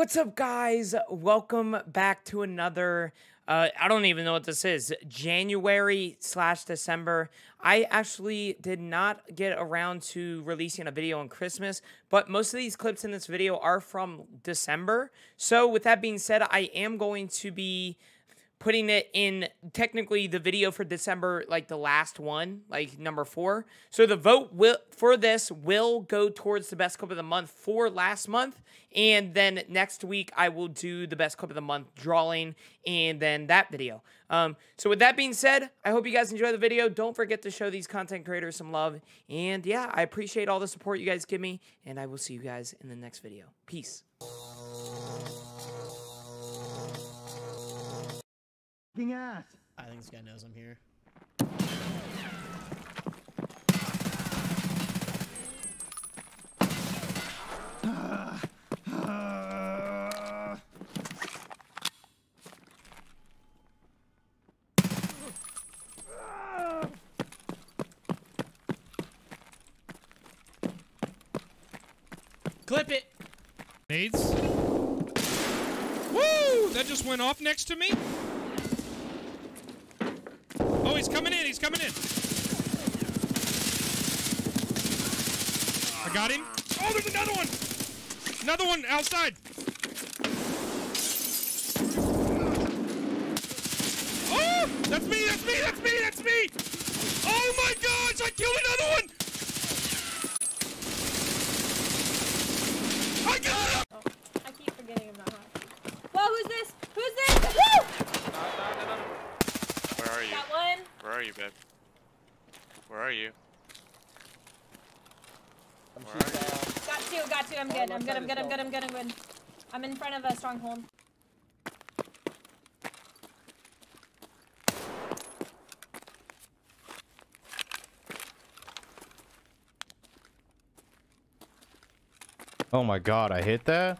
What's up, guys? Welcome back to another. Uh, I don't even know what this is. January slash December. I actually did not get around to releasing a video on Christmas, but most of these clips in this video are from December. So, with that being said, I am going to be putting it in technically the video for December, like the last one, like number four. So the vote will for this will go towards the best clip of the month for last month. And then next week I will do the best clip of the month drawing and then that video. Um, so with that being said, I hope you guys enjoy the video. Don't forget to show these content creators some love. And yeah, I appreciate all the support you guys give me. And I will see you guys in the next video. Peace. Ass. I think this guy knows I'm here. Clip it! Nades. Woo! That just went off next to me. He's coming in. He's coming in. I got him. Oh, there's another one. Another one outside. Oh, that's me. That's me. That's me. That's me. Oh my gosh, I killed another one. I got him. Oh, I keep forgetting I'm not hot. Whoa, who's this? Who's this? Woo! Where are you? Got one. Where are you, babe? Where are you? Where are you? Got two. Got two. I'm good. I'm good. I'm good. I'm good. I'm good. I'm good. I'm in front of a stronghold. Oh my god, I hit that?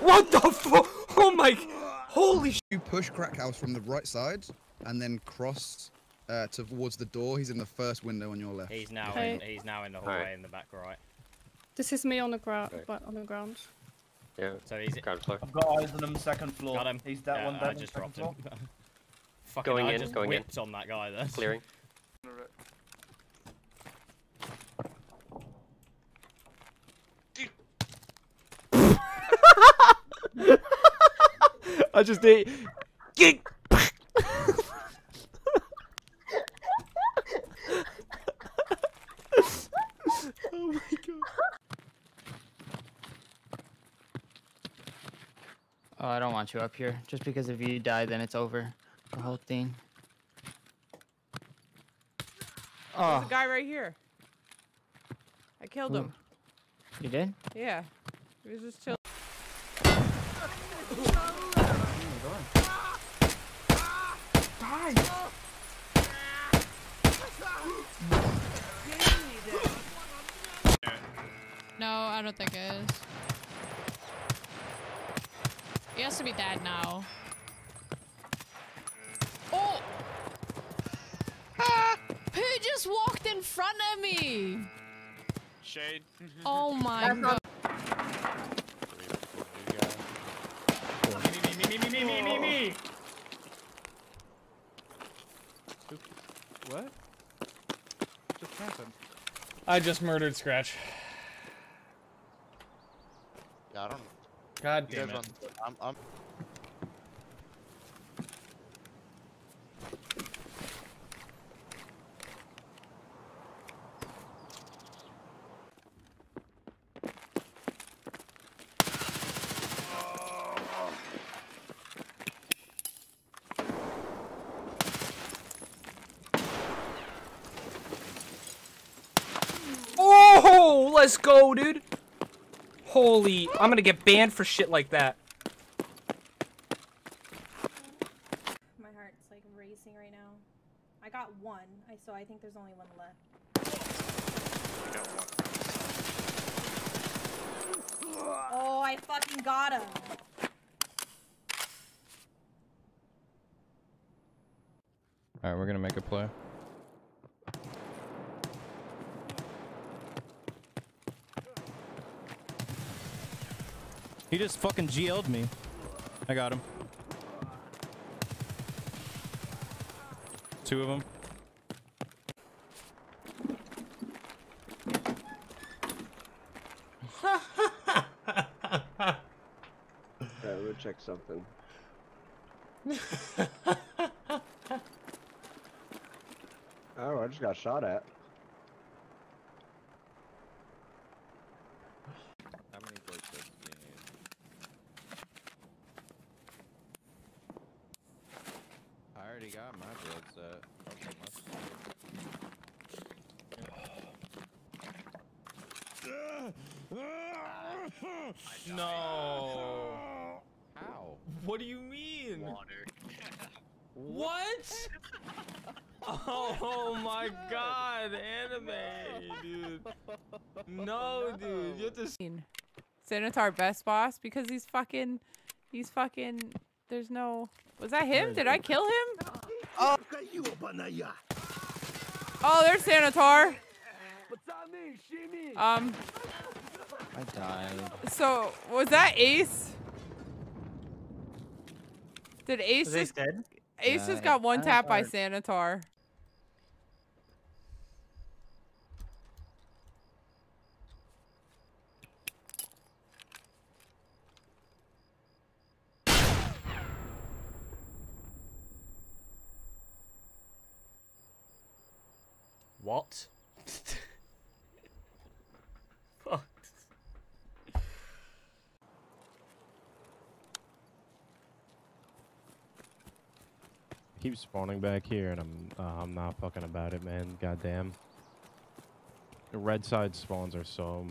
What the fuck? Oh my. Holy sh. You push Crack House from the right side and then cross uh, towards the door. He's in the first window on your left. He's now Okay. in. He's now in the hallway in the back right. This is me on the ground, Okay. but on the ground. Yeah, So he's ground floor. I've got eyes on him second floor. got him. He's that Yeah, one I just dropped floor. him. Fucking, Going I in, just going in. whipped on that guy there. Clearing. I just did. Oh, I don't want you up here. Just because if you die, then it's over. The whole thing. Oh. There's Oh, a guy right here. I killed Who? him. you did? Yeah. He was just chill. No, I don't think it is. He has to be dead now. Oh! Ah! Who just walked in front of me? Shade. Oh my god. Me, me, me, me, me, me, me. What? Just happened. I just murdered Scratch. Yeah, I don't know. God damn it. I'm, I'm, Oh, let's go, dude. Holy, I'm gonna get banned for shit like that. My heart's like racing right now. I got one. I so I think there's only one left. You got one. Oh, I fucking got him. Alright, we're gonna make a play. He just fucking GL'd me. I got him. Two of them. Okay, we'll check something. oh, I just got shot at. How many blood sets do you need? I already got my blood set. I'll take No. How? What do you mean? Water. What? oh my god, anime, dude. No, dude. You have to. Sanitar best boss because he's fucking, he's fucking. There's no. Was that him? Did I kill him? Oh. Oh, there's Sanitar. Um. I died. So was that Ace? Did Ace Was Ace just dead? Ace Yeah, just got one tap by Sanitar- What? Fuck. Keep spawning back here, and I'm uh, I'm not fucking about it, man. Goddamn. The red side spawns are so.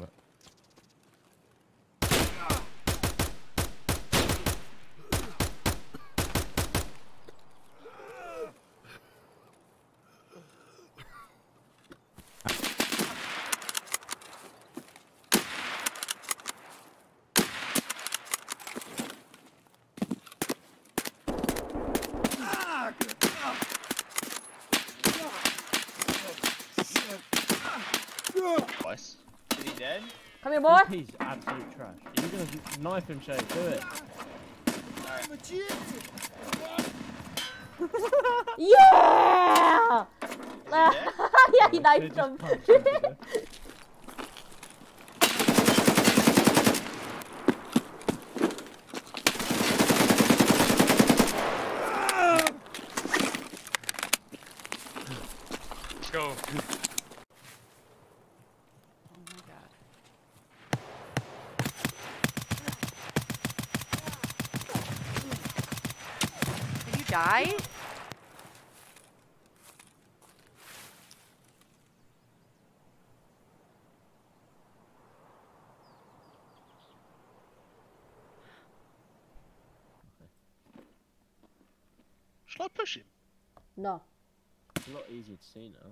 Come here, boy. He's absolute trash. You're gonna knife him, Shay. Do it. Yeah! yeah, he knifed him. Let's go. Should I push him? No. It's a lot easier to see now.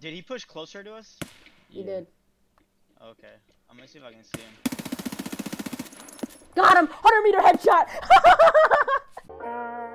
Did he push closer to us? He did. Okay. I'm gonna see if I can see him. Got him! 100 meter headshot!